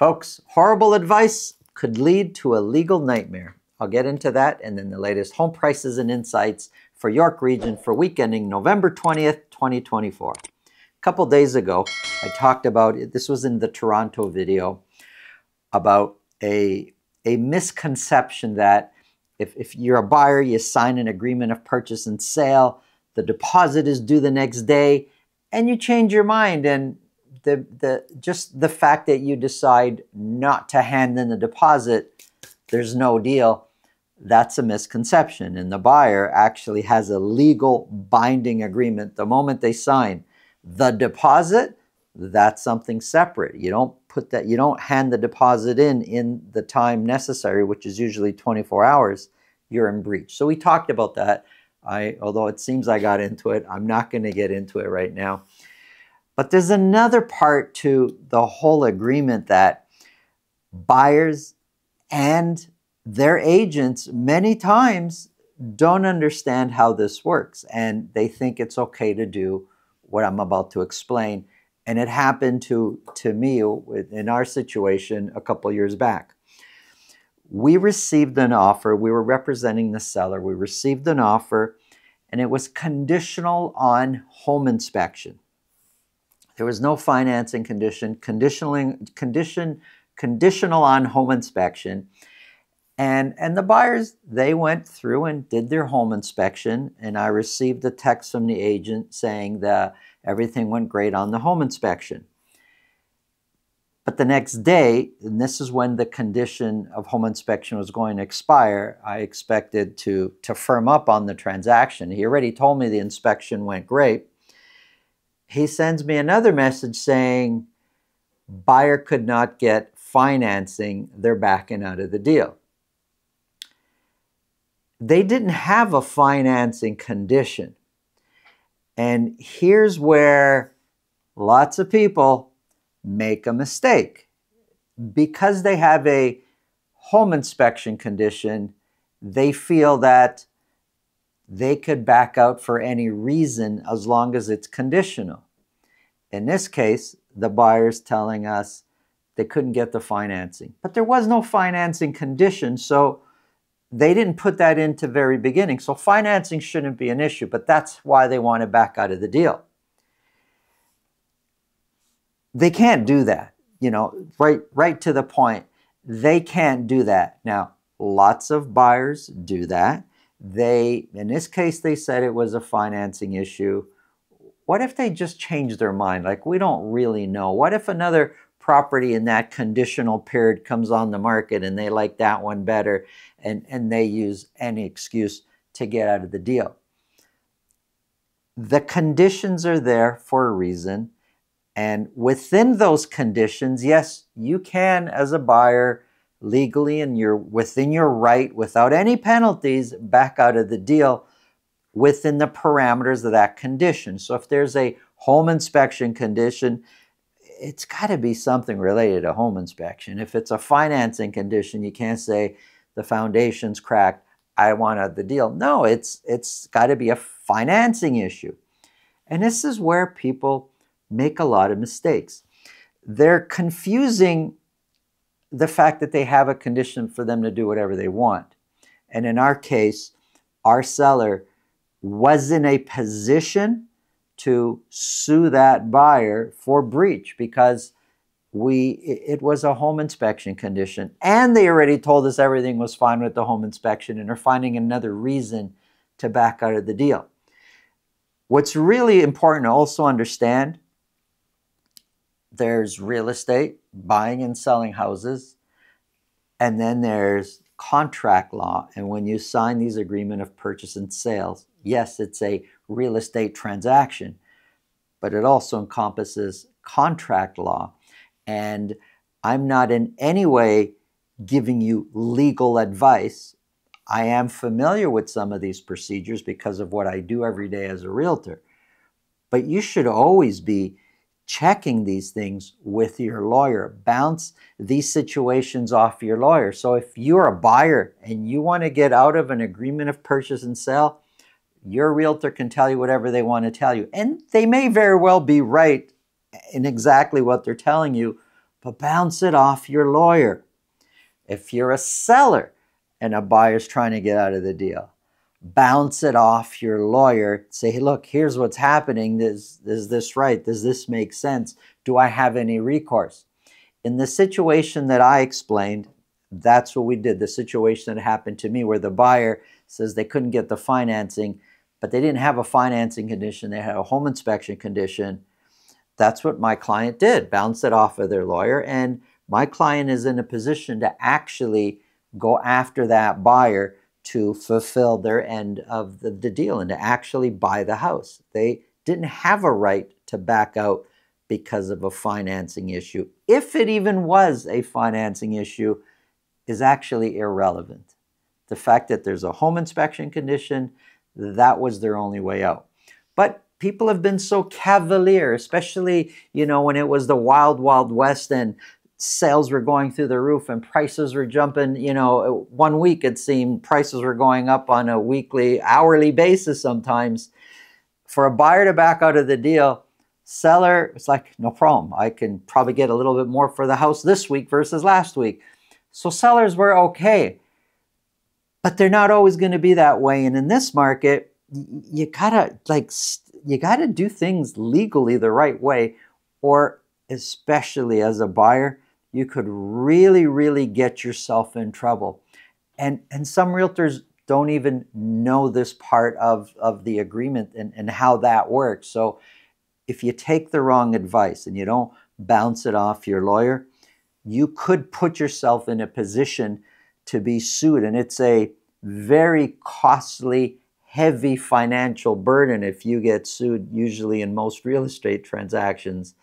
Folks, horrible advice could lead to a legal nightmare. I'll get into that and then the latest home prices and insights for York Region for week ending November 20th, 2024. A couple days ago, I talked about this was in the Toronto video about a, a misconception that if, if you're a buyer, you sign an agreement of purchase and sale, the deposit is due the next day, and you change your mind. And the, the, just the fact that you decide not to hand in the deposit, there's no deal, that's a misconception. And the buyer actually has a legal binding agreement the moment they sign. The deposit, that's something separate. You don't put that, you don't hand the deposit in in the time necessary, which is usually 24 hours, you're in breach. So we talked about that. I, although it seems I got into it, I'm not going to get into it right now. But there's another part to the whole agreement that buyers and their agents many times don't understand how this works and they think it's okay to do what I'm about to explain. And it happened to, to me in our situation a couple years back. We received an offer, we were representing the seller, we received an offer, and it was conditional on home inspection. There was no financing condition, conditioning, condition, conditional on home inspection. And, and the buyers, they went through and did their home inspection, and I received a text from the agent saying that Everything went great on the home inspection. But the next day, and this is when the condition of home inspection was going to expire, I expected to, to firm up on the transaction. He already told me the inspection went great. He sends me another message saying, buyer could not get financing, they're backing out of the deal. They didn't have a financing condition. And here's where lots of people make a mistake. Because they have a home inspection condition, they feel that they could back out for any reason as long as it's conditional. In this case, the buyer's telling us they couldn't get the financing. But there was no financing condition, so they didn't put that into very beginning. So financing shouldn't be an issue, but that's why they want to back out of the deal. They can't do that, you know, right, right to the point. They can't do that. Now, lots of buyers do that. They, in this case, they said it was a financing issue. What if they just change their mind? Like, we don't really know. What if another property in that conditional period comes on the market and they like that one better and, and they use any excuse to get out of the deal. The conditions are there for a reason. And within those conditions, yes, you can, as a buyer, legally and you're within your right, without any penalties, back out of the deal within the parameters of that condition. So if there's a home inspection condition, it's got to be something related to home inspection. If it's a financing condition, you can't say, the foundation's cracked, I want out of the deal. No, it's it's got to be a financing issue. And this is where people make a lot of mistakes. They're confusing the fact that they have a condition for them to do whatever they want. And in our case, our seller was in a position to sue that buyer for breach because we it was a home inspection condition and they already told us everything was fine with the home inspection and are finding another reason to back out of the deal what's really important to also understand there's real estate buying and selling houses and then there's contract law and when you sign these agreement of purchase and sales yes it's a real estate transaction but it also encompasses contract law and I'm not in any way giving you legal advice. I am familiar with some of these procedures because of what I do every day as a realtor. But you should always be checking these things with your lawyer. Bounce these situations off your lawyer. So if you're a buyer and you want to get out of an agreement of purchase and sale, your realtor can tell you whatever they want to tell you. And they may very well be right in exactly what they're telling you, but bounce it off your lawyer. If you're a seller and a buyer's trying to get out of the deal, bounce it off your lawyer. Say, hey, look, here's what's happening. Is, is this right? Does this make sense? Do I have any recourse? In the situation that I explained, that's what we did. The situation that happened to me where the buyer says they couldn't get the financing, but they didn't have a financing condition, they had a home inspection condition. That's what my client did, bounce it off of their lawyer. And my client is in a position to actually go after that buyer to fulfill their end of the, the deal and to actually buy the house. They didn't have a right to back out because of a financing issue. If it even was a financing issue, is actually irrelevant. The fact that there's a home inspection condition, that was their only way out. But people have been so cavalier, especially, you know, when it was the wild, wild west and sales were going through the roof and prices were jumping, you know, one week it seemed prices were going up on a weekly, hourly basis sometimes. For a buyer to back out of the deal, seller, it's like, no problem. I can probably get a little bit more for the house this week versus last week. So sellers were okay. But they're not always going to be that way. And in this market, you gotta like you gotta do things legally the right way, or especially as a buyer, you could really, really get yourself in trouble. And and some realtors don't even know this part of, of the agreement and, and how that works. So if you take the wrong advice and you don't bounce it off your lawyer, you could put yourself in a position to be sued. And it's a very costly, heavy financial burden if you get sued, usually in most real estate transactions.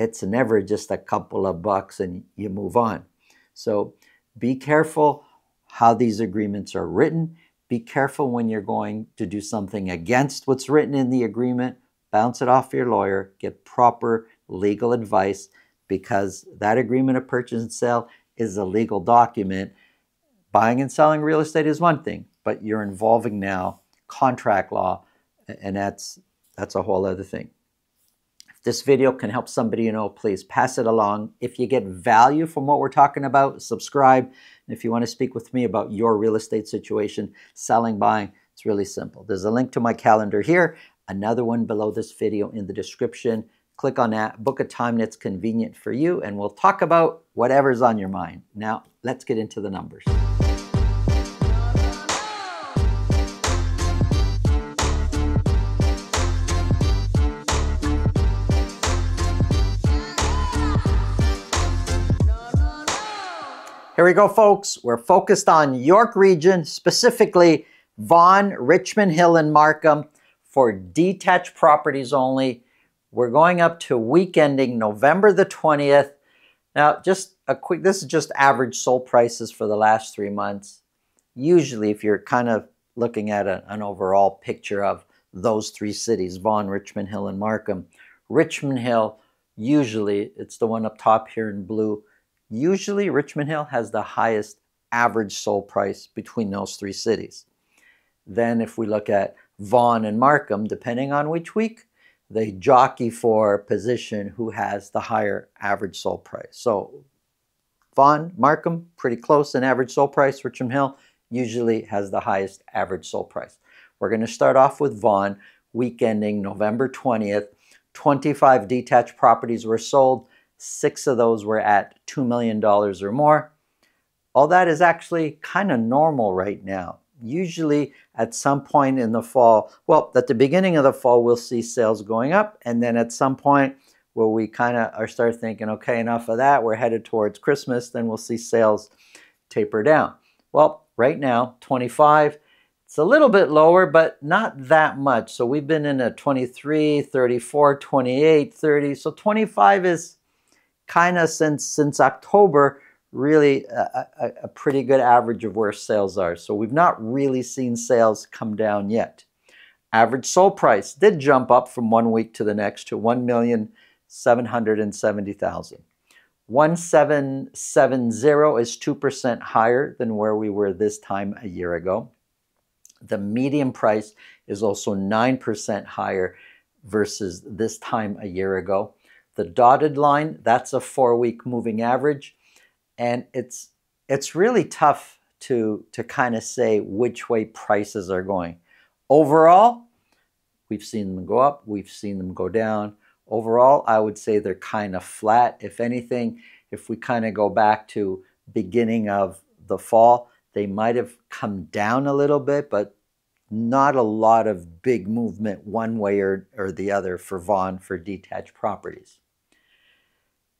It's never just a couple of bucks and you move on. So be careful how these agreements are written. Be careful when you're going to do something against what's written in the agreement. Bounce it off your lawyer, get proper legal advice because that agreement of purchase and sale is a legal document. Buying and selling real estate is one thing, but you're involving now contract law, and that's that's a whole other thing. This video can help somebody you know, please pass it along. If you get value from what we're talking about, subscribe. And if you want to speak with me about your real estate situation, selling, buying, it's really simple. There's a link to my calendar here, another one below this video in the description. Click on that, book a time that's convenient for you, and we'll talk about whatever's on your mind. Now, let's get into the numbers. Here we go, folks. We're focused on York Region, specifically Vaughan, Richmond Hill, and Markham for detached properties only. We're going up to week ending November the 20th. Now, just a quick, this is just average sold prices for the last three months. Usually, if you're kind of looking at a, an overall picture of those three cities, Vaughan, Richmond Hill, and Markham, Richmond Hill, usually, it's the one up top here in blue, usually Richmond Hill has the highest average sold price between those three cities. Then if we look at Vaughan and Markham, depending on which week, they jockey for position who has the higher average sold price. So Vaughan, Markham, pretty close in average sold price. Richmond Hill usually has the highest average sold price. We're going to start off with Vaughan, week ending November 20th. 25 detached properties were sold. Six of those were at $2 million or more. All that is actually kind of normal right now usually at some point in the fall, well, at the beginning of the fall, we'll see sales going up. And then at some point where we kind of are start thinking, okay, enough of that, we're headed towards Christmas, then we'll see sales taper down. Well, right now, 25, it's a little bit lower, but not that much. So we've been in a 23, 34, 28, 30. So 25 is kind of since since October really a, a, a, pretty good average of where sales are. So we've not really seen sales come down yet. Average sold price did jump up from one week to the next to 1,770,000. 1770 is 2% higher than where we were this time a year ago. The median price is also 9% higher versus this time a year ago. The dotted line, that's a four-week moving average. And it's, it's really tough to, to kind of say which way prices are going. Overall, we've seen them go up, we've seen them go down. Overall, I would say they're kind of flat. If anything, if we kind of go back to beginning of the fall, they might have come down a little bit, but not a lot of big movement one way or, or the other for Vaughan for detached properties.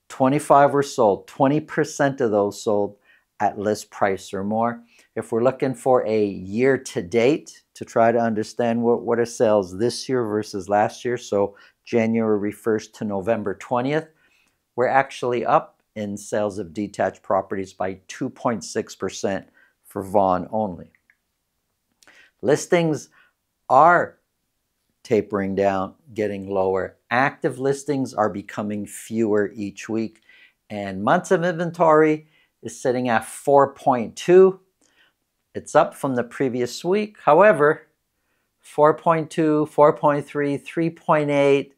25 were sold, 20% of those sold at list price or more. If we're looking for a year to date to try to understand what, what are sales this year versus last year, so January 1st to November 20th, we're actually up in sales of detached properties by 2.6% for Vaughan only. Listings are tapering down, getting lower. Active listings are becoming fewer each week. And months of inventory is sitting at 4.2. It's up from the previous week. However, 4.2, 4.3, 3.8,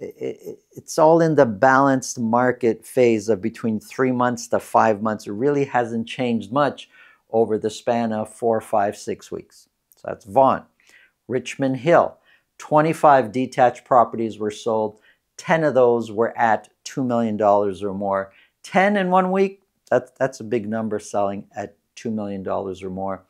it's all in the balanced market phase of between three months to five months. It really hasn't changed much over the span of four, five, six weeks. So that's Vaughan. Richmond Hill, 25 detached properties were sold. 10 of those were at $2 million or more. 10 in one week, that's, that's a big number selling at $2 million or more.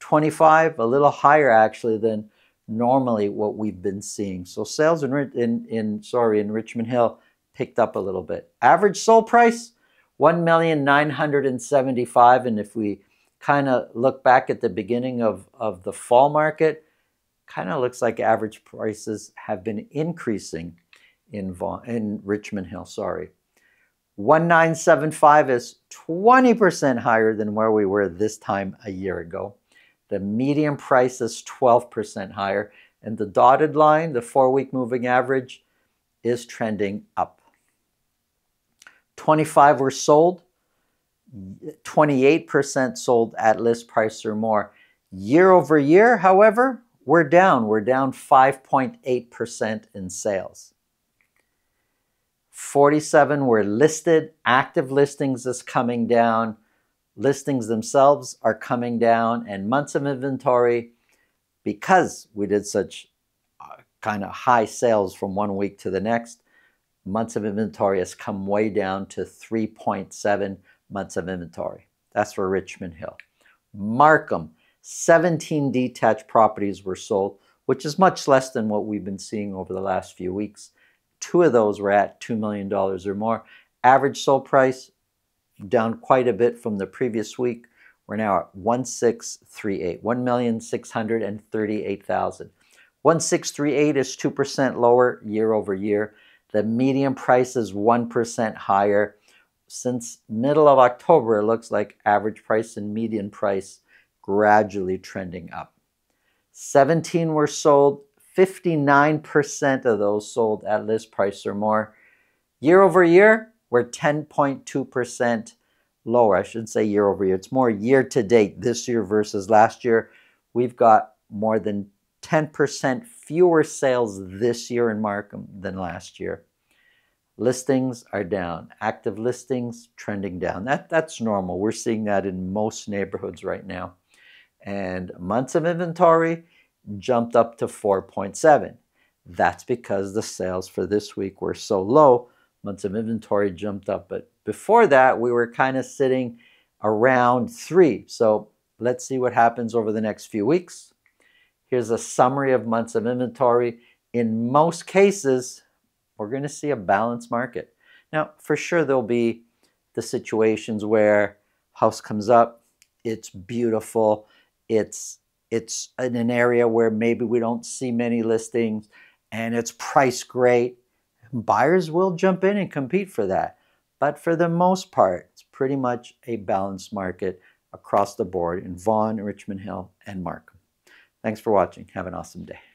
25, a little higher actually than normally what we've been seeing. So sales in, in, in sorry, in Richmond Hill picked up a little bit. Average sold price, 1,975. And if we kind of look back at the beginning of, of the fall market, kind of looks like average prices have been increasing in, in Richmond Hill, sorry. 1975 is 20% higher than where we were this time a year ago. The median price is 12% higher, and the dotted line, the four-week moving average, is trending up. 25 were sold, 28% sold at list price or more. Year over year, however, we're down. We're down 5.8% in sales. 47 were listed. Active listings is coming down. Listings themselves are coming down. And months of inventory, because we did such uh, kind of high sales from one week to the next, months of inventory has come way down to 3.7 months of inventory. That's for Richmond Hill. Markham, 17 detached properties were sold, which is much less than what we've been seeing over the last few weeks. Two of those were at $2 million or more. Average sold price down quite a bit from the previous week. We're now at 1638, 1,638,000. 1638 is 2% lower year over year. The median price is 1% higher since middle of October, it looks like average price and median price gradually trending up. 17 were sold, 59% of those sold at list price or more. Year over year, we're 10.2% lower. I shouldn't say year over year. It's more year to date this year versus last year. We've got more than 10% fewer sales this year in Markham than last year. Listings are down. Active listings trending down. That, that's normal. We're seeing that in most neighborhoods right now. And months of inventory jumped up to 4.7. That's because the sales for this week were so low. Months of inventory jumped up. But before that, we were kind of sitting around three. So let's see what happens over the next few weeks. Here's a summary of months of inventory. In most cases, we're going to see a balanced market. Now, for sure, there'll be the situations where house comes up, it's beautiful, it's it's in an area where maybe we don't see many listings, and it's priced great. Buyers will jump in and compete for that. But for the most part, it's pretty much a balanced market across the board in Vaughan, Richmond Hill, and Markham. Thanks for watching. Have an awesome day.